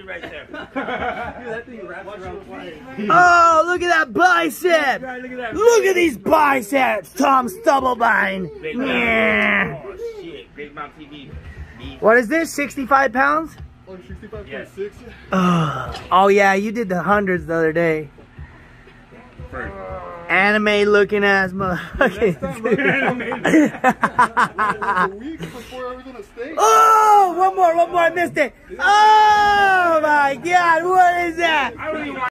right there. that thing wraps around flying. Oh, look at that bicep! Right, look at that. Look at these biceps, Tom Stubblebine. Yeah. Oh shit, Big Mouth TV. What is this? 65 pounds? Oh, 65.6? Yes. Oh, oh yeah, you did the hundreds the other day. First. Anime looking ass motherfucker. a before I was on a stage. oh, one more, one more, I missed it. Oh my god, what is that?